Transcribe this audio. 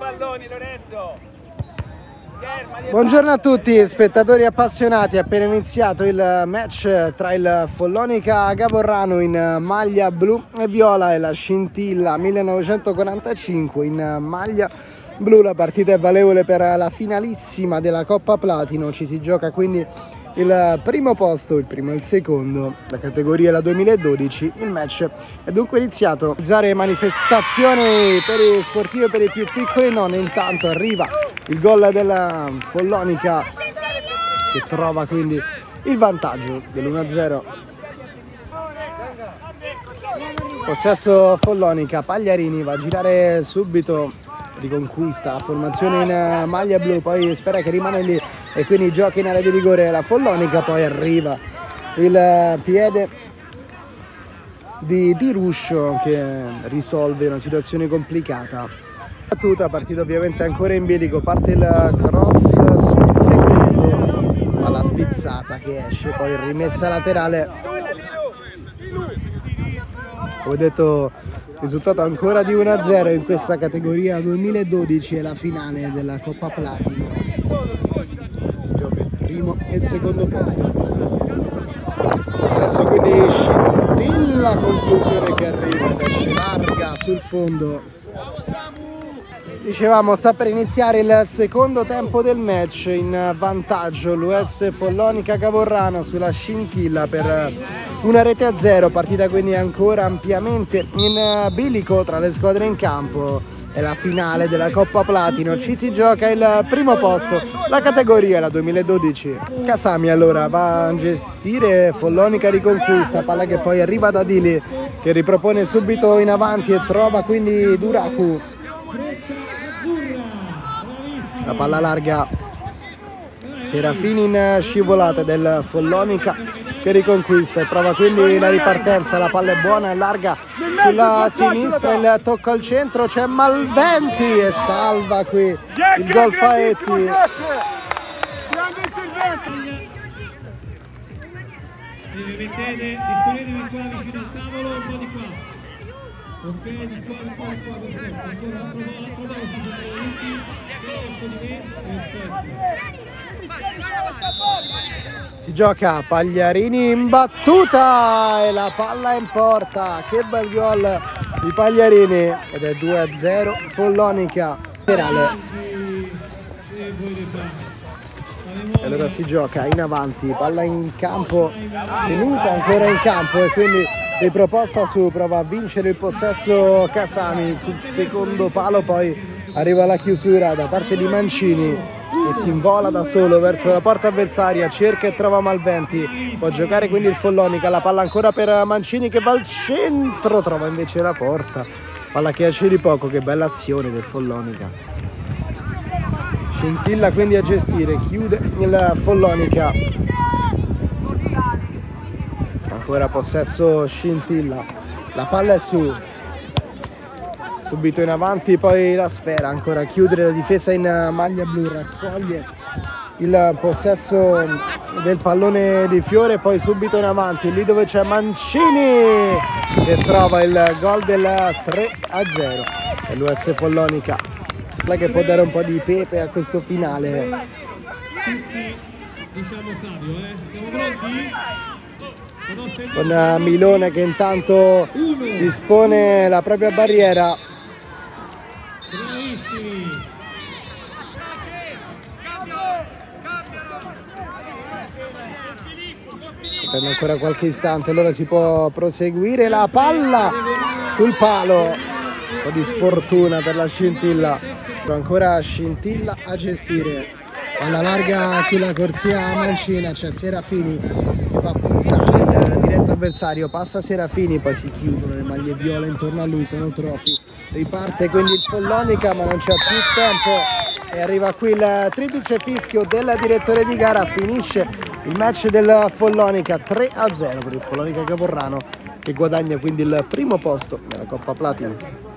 palloni Lorenzo. Buongiorno a tutti spettatori appassionati, appena iniziato il match tra il Follonica Gavorrano in maglia blu e viola e la Scintilla 1945 in maglia blu. La partita è valevole per la finalissima della Coppa Platino, ci si gioca quindi il primo posto, il primo e il secondo, la categoria la 2012, il match è dunque iniziato. Zare manifestazioni per i sportivi e per i più piccoli, non intanto arriva il gol della Follonica che trova quindi il vantaggio dell'1-0. Possesso Follonica, Pagliarini va a girare subito riconquista la formazione in maglia blu, poi Sfera che rimane lì e quindi gioca in area di rigore la Follonica, poi arriva il piede di, di Ruscio che risolve una situazione complicata. Battuta, partita ovviamente ancora in bilico, parte il cross sul secondo, alla spizzata che esce, poi rimessa laterale. Come detto risultato ancora di 1-0 in questa categoria 2012 è la finale della Coppa Platino primo e il secondo posto. Possesso quindi scintilla conclusione che arriva ed esce larga sul fondo. Dicevamo sta per iniziare il secondo tempo del match in vantaggio. l'US Follonica Cavorrano sulla scintilla per una rete a zero, partita quindi ancora ampiamente in bilico tra le squadre in campo. È la finale della Coppa Platino, ci si gioca il primo posto, la categoria è la 2012. Casami allora va a gestire Follonica riconquista, palla che poi arriva da Dili che ripropone subito in avanti e trova quindi Duraku. La palla larga. Serafini in scivolata del Follonica che riconquista. E prova quindi la ripartenza la palla è buona e larga sulla sinistra il tocco al centro c'è Malventi e salva qui il gol Faetti. Mettete disponetevi qua vicino al tavolo un po' di qua. Ok di qua di qua di qua. Ancora l'altro l'altro dove ci sono tutti verso di me perfetto si gioca Pagliarini in battuta e la palla in porta. Che bel gol di Pagliarini ed è 2-0 Follonica. E allora si gioca in avanti palla in campo tenuta ancora in campo e quindi riproposta su prova a vincere il possesso Casami. Sul secondo palo poi arriva la chiusura da parte di Mancini che si invola da solo verso la porta avversaria cerca e trova Malventi può giocare quindi il Follonica la palla ancora per Mancini che va al centro trova invece la porta palla che esce di poco che bella azione del Follonica Scintilla quindi a gestire, chiude il Follonica. Ancora possesso Scintilla. La palla è su. Subito in avanti poi la sfera, ancora chiudere la difesa in maglia blu, raccoglie il possesso del pallone di Fiore poi subito in avanti lì dove c'è Mancini che trova il gol del 3 a 0 e l'US Follonica la che può dare un po' di pepe a questo finale. Eh? Con eh, Milone che intanto dispone la propria barriera. Prende ancora qualche istante, allora si può proseguire la palla sul palo. Un po' di sfortuna per la scintilla. Ancora scintilla a gestire. Alla larga sulla corsia mancina c'è Serafini che va il diretto avversario. Passa Serafini poi si chiudono le maglie viola intorno a lui sono troppi. Riparte quindi il Follonica ma non c'è più tempo. E arriva qui il triplice fischio del direttore di gara. Finisce il match del Follonica 3 a 0 per il Follonica Caporrano che guadagna quindi il primo posto nella Coppa Platino